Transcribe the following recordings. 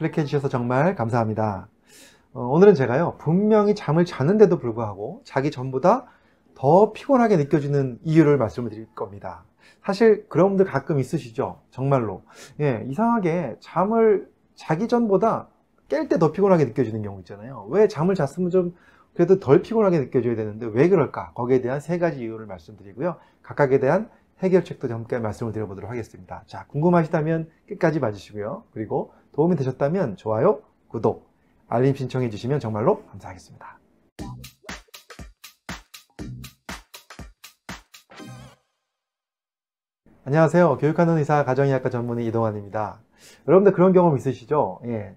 클릭해 주셔서 정말 감사합니다. 어, 오늘은 제가요, 분명히 잠을 잤는데도 불구하고 자기 전보다 더 피곤하게 느껴지는 이유를 말씀을 드릴 겁니다. 사실 그런 분들 가끔 있으시죠? 정말로. 예, 이상하게 잠을 자기 전보다 깰 때 더 피곤하게 느껴지는 경우 있잖아요. 왜 잠을 잤으면 좀 그래도 덜 피곤하게 느껴져야 되는데 왜 그럴까? 거기에 대한 세 가지 이유를 말씀드리고요. 각각에 대한 해결책도 함께 말씀을 드려보도록 하겠습니다. 자, 궁금하시다면 끝까지 봐주시고요. 그리고 도움이 되셨다면 좋아요, 구독, 알림 신청해 주시면 정말로 감사하겠습니다. 안녕하세요. 교육하는 의사 가정의학과 전문의 이동환입니다. 여러분들 그런 경험 있으시죠? 예.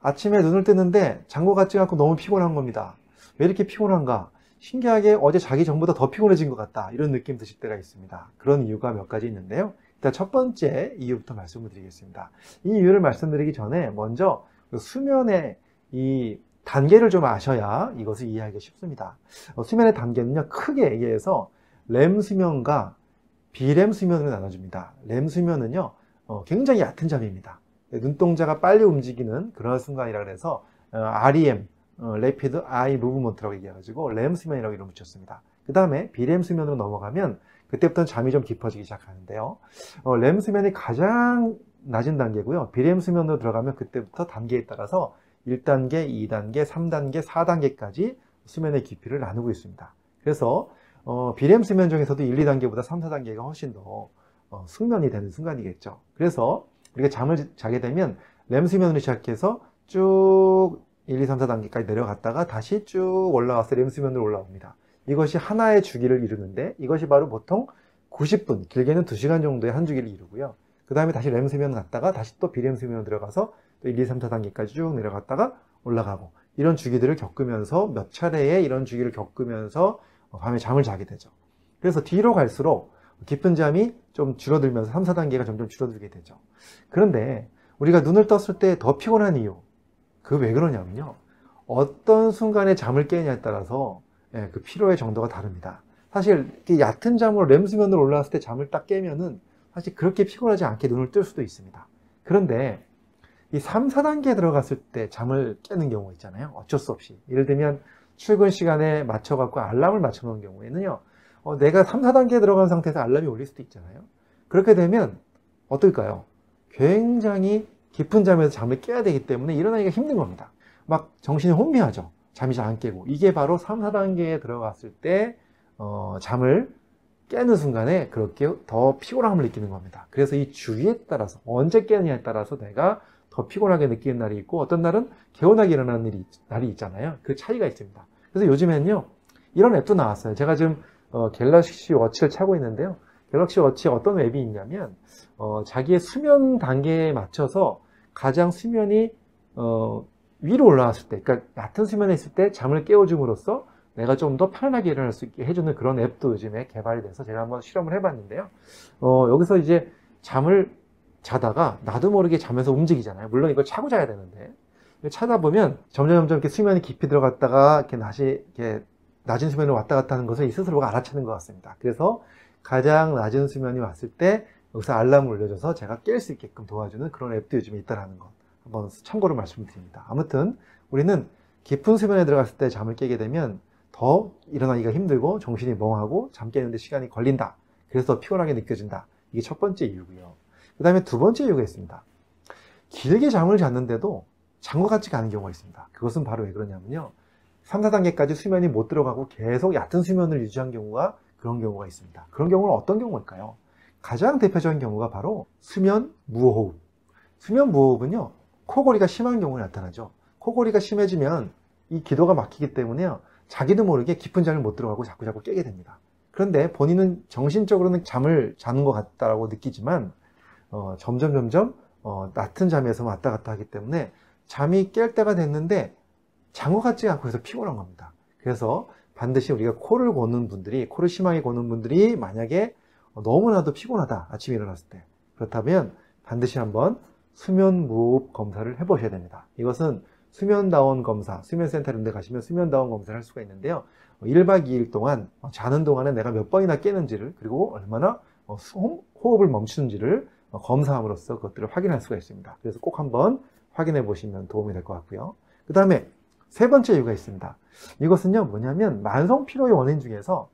아침에 눈을 뜨는데 잔거 같지 않고 너무 피곤한 겁니다. 왜 이렇게 피곤한가? 신기하게 어제 자기 전보다 더 피곤해진 것 같다. 이런 느낌 드실 때가 있습니다. 그런 이유가 몇 가지 있는데요. 일단 첫 번째 이유부터 말씀을 드리겠습니다. 이 이유를 말씀드리기 전에 먼저 그 수면의 이 단계를 좀 아셔야 이것을 이해하기가 쉽습니다. 어, 수면의 단계는요, 크게 얘기해서 렘 수면과 비렘 수면으로 나눠집니다. 렘 수면은요, 어, 굉장히 얕은 잠입니다. 눈동자가 빨리 움직이는 그런 순간이라 그래서 어, REM, 어, Rapid Eye Movement라고 얘기해가지고 렘 수면이라고 이름 붙였습니다. 그 다음에 비렘 수면으로 넘어가면 그때부터는 잠이 좀 깊어지기 시작하는데요. 어, 렘 수면이 가장 낮은 단계고요. 비렘 수면으로 들어가면 그때부터 단계에 따라서 1단계, 2단계, 3단계, 4단계까지 수면의 깊이를 나누고 있습니다. 그래서 어, 비렘 수면 중에서도 1, 2단계보다 3, 4단계가 훨씬 더 어, 숙면이 되는 순간이겠죠. 그래서 우리가 잠을 자게 되면 렘 수면으로 시작해서 쭉 1, 2, 3, 4단계까지 내려갔다가 다시 쭉 올라와서 렘 수면으로 올라옵니다. 이것이 하나의 주기를 이루는데 이것이 바로 보통 90분, 길게는 2시간 정도의 한 주기를 이루고요. 그 다음에 다시 렘 수면 갔다가 다시 또 비렘 수면으로 들어가서 또 1, 2, 3, 4단계까지 쭉 내려갔다가 올라가고 이런 주기들을 겪으면서 몇 차례의 이런 주기를 겪으면서 밤에 잠을 자게 되죠. 그래서 뒤로 갈수록 깊은 잠이 좀 줄어들면서 3, 4단계가 점점 줄어들게 되죠. 그런데 우리가 눈을 떴을 때 더 피곤한 이유, 그 왜 그러냐면요. 어떤 순간에 잠을 깨냐에 따라서 예, 그 피로의 정도가 다릅니다. 사실 얕은 잠으로 렘 수면으로 올라왔을 때 잠을 딱 깨면은 사실 그렇게 피곤하지 않게 눈을 뜰 수도 있습니다. 그런데 이 3, 4단계에 들어갔을 때 잠을 깨는 경우가 있잖아요. 어쩔 수 없이. 예를 들면 출근 시간에 맞춰갖고 알람을 맞춰놓은 경우에는요. 어, 내가 3, 4단계에 들어간 상태에서 알람이 울릴 수도 있잖아요. 그렇게 되면 어떨까요? 굉장히 깊은 잠에서 잠을 깨야 되기 때문에 일어나기가 힘든 겁니다. 막 정신이 혼미하죠. 잠이 잘 안 깨고. 이게 바로 3, 4단계에 들어갔을 때 어, 잠을 깨는 순간에 그렇게 더 피곤함을 느끼는 겁니다. 그래서 이 주기에 따라서 언제 깨느냐에 따라서 내가 더 피곤하게 느끼는 날이 있고 어떤 날은 개운하게 일어나는 일이, 날이 있잖아요. 그 차이가 있습니다. 그래서 요즘엔요 이런 앱도 나왔어요. 제가 지금 어, 갤럭시 워치를 차고 있는데요. 갤럭시 워치에 어떤 앱이 있냐면 어, 자기의 수면 단계에 맞춰서 가장 수면이 어, 위로 올라왔을 때, 그러니까 얕은 수면에 있을 때 잠을 깨워줌으로써 내가 좀 더 편안하게 일어날 수 있게 해주는 그런 앱도 요즘에 개발이 돼서 제가 한번 실험을 해봤는데요. 어, 여기서 이제 잠을 자다가 나도 모르게 잠에서 움직이잖아요. 물론 이걸 차고 자야 되는데 차다 보면 점점 점점 이렇게 수면이 깊이 들어갔다가 이렇게 다시 이렇게 낮은 수면으로 왔다 갔다 하는 것을 이 스스로가 알아채는 것 같습니다. 그래서 가장 낮은 수면이 왔을 때 여기서 알람을 울려줘서 제가 깰 수 있게끔 도와주는 그런 앱도 요즘에 있다라는 것 한번 참고로 말씀드립니다. 아무튼 우리는 깊은 수면에 들어갔을 때 잠을 깨게 되면 더 일어나기가 힘들고 정신이 멍하고 잠 깨는데 시간이 걸린다. 그래서 피곤하게 느껴진다. 이게 첫 번째 이유고요. 그 다음에 두 번째 이유가 있습니다. 길게 잠을 잤는데도 잠과 같이 않은 경우가 있습니다. 그것은 바로 왜 그러냐면요. 3, 4단계까지 수면이 못 들어가고 계속 얕은 수면을 유지한 경우가 그런 경우가 있습니다. 그런 경우는 어떤 경우일까요? 가장 대표적인 경우가 바로 수면 무호흡. 수면 무호흡은요, 코골이가 심한 경우에 나타나죠. 코골이가 심해지면 이 기도가 막히기 때문에요, 자기도 모르게 깊은 잠을 못 들어가고 자꾸 자꾸 깨게 됩니다. 그런데 본인은 정신적으로는 잠을 자는 것 같다라고 느끼지만 어, 점점 점점 어, 낮은 잠에서 왔다 갔다 하기 때문에 잠이 깰 때가 됐는데 잔 것 같지 않고 해서 피곤한 겁니다. 그래서 반드시 우리가 코를 고는 분들이 코를 심하게 고는 분들이 만약에 너무나도 피곤하다 아침에 일어났을 때 그렇다면 반드시 한번 수면 무호흡 검사를 해보셔야 됩니다. 이것은 수면다원 검사, 수면센터 이런 데 가시면 수면다원 검사를 할 수가 있는데요. 1박 2일 동안 자는 동안에 내가 몇 번이나 깨는지를 그리고 얼마나 호흡을 멈추는지를 검사함으로써 그것들을 확인할 수가 있습니다. 그래서 꼭 한번 확인해 보시면 도움이 될 것 같고요. 그 다음에 세 번째 이유가 있습니다. 이것은요, 뭐냐면 만성 피로의 원인 중에서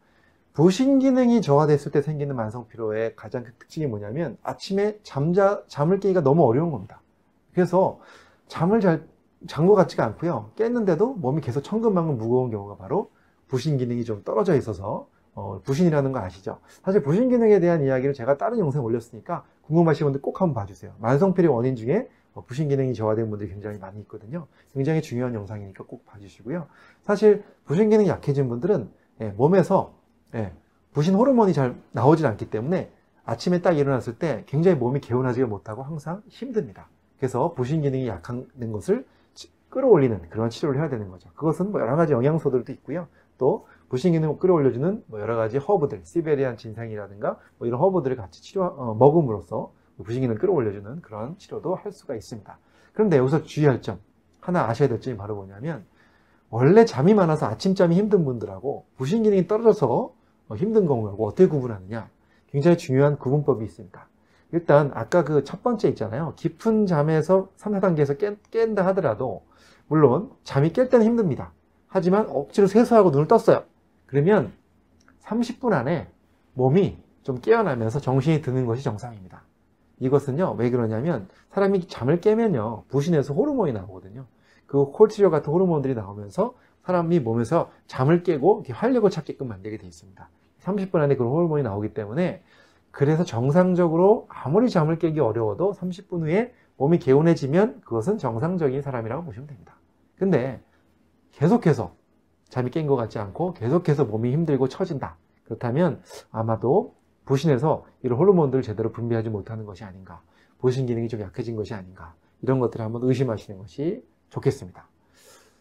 부신 기능이 저하됐을 때 생기는 만성 피로의 가장 큰 특징이 뭐냐면 아침에 잠자, 잠을 깨기가 너무 어려운 겁니다. 그래서 잠을 잘, 잔 것 같지가 않고요. 깼는데도 몸이 계속 천근만근 무거운 경우가 바로 부신 기능이 좀 떨어져 있어서 어, 부신이라는 거 아시죠? 사실 부신 기능에 대한 이야기를 제가 다른 영상에 올렸으니까 궁금하신 분들 꼭 한번 봐주세요. 만성 피로 원인 중에 어, 부신 기능이 저하된 분들이 굉장히 많이 있거든요. 굉장히 중요한 영상이니까 꼭 봐주시고요. 사실 부신 기능이 약해진 분들은 예, 몸에서 예, 부신 호르몬이 잘 나오질 않기 때문에 아침에 딱 일어났을 때 굉장히 몸이 개운하지 못하고 항상 힘듭니다. 그래서 부신 기능이 약한 것을 끌어올리는 그런 치료를 해야 되는 거죠. 그것은 뭐 여러 가지 영양소들도 있고요. 또 부신 기능을 끌어올려주는 뭐 여러 가지 허브들, 시베리안 진상이라든가 뭐 이런 허브들을 같이 치료 어, 먹음으로써 부신 기능을 끌어올려주는 그런 치료도 할 수가 있습니다. 그런데 여기서 주의할 점 하나 아셔야 될 점이 바로 뭐냐면 원래 잠이 많아서 아침잠이 힘든 분들하고 부신 기능이 떨어져서 어, 힘든 경우하고 어떻게 구분하느냐 굉장히 중요한 구분법이 있습니다. 일단 아까 그 첫 번째 있잖아요. 깊은 잠에서 3, 4단계에서 깬, 깬다 하더라도 물론 잠이 깰 때는 힘듭니다. 하지만 억지로 세수하고 눈을 떴어요. 그러면 30분 안에 몸이 좀 깨어나면서 정신이 드는 것이 정상입니다. 이것은요, 왜 그러냐면 사람이 잠을 깨면요, 부신에서 호르몬이 나오거든요. 그 콜티졸 같은 호르몬들이 나오면서 사람이 몸에서 잠을 깨고 활력을 찾게끔 만들게 되어 있습니다. 30분 안에 그런 호르몬이 나오기 때문에 그래서 정상적으로 아무리 잠을 깨기 어려워도 30분 후에 몸이 개운해지면 그것은 정상적인 사람이라고 보시면 됩니다. 근데 계속해서 잠이 깬 것 같지 않고 계속해서 몸이 힘들고 처진다. 그렇다면 아마도 부신에서 이런 호르몬들을 제대로 분비하지 못하는 것이 아닌가. 부신 기능이 좀 약해진 것이 아닌가. 이런 것들을 한번 의심하시는 것이 좋겠습니다.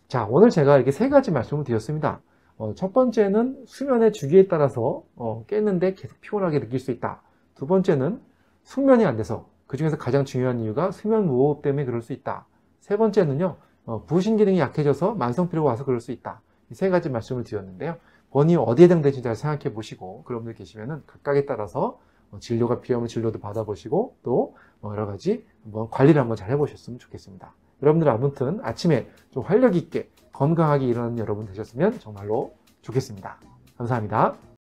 자, 오늘 제가 이렇게 세 가지 말씀을 드렸습니다. 어, 첫 번째는 수면의 주기에 따라서 어, 깼는데 계속 피곤하게 느낄 수 있다. 두 번째는 숙면이 안 돼서 그 중에서 가장 중요한 이유가 수면 무호흡 때문에 그럴 수 있다. 세 번째는요, 어, 부신 기능이 약해져서 만성 피로가 와서 그럴 수 있다. 이 세 가지 말씀을 드렸는데요. 본인이 어디에 해당되는지 잘 생각해 보시고 그런 분들 계시면은 각각에 따라서 어, 진료가 필요하면 진료도 받아보시고 또 어, 여러 가지 한번 관리를 한번 잘 해보셨으면 좋겠습니다. 여러분들 아무튼 아침에 좀 활력 있게 건강하게 일어나는 여러분 되셨으면 정말로 좋겠습니다. 감사합니다.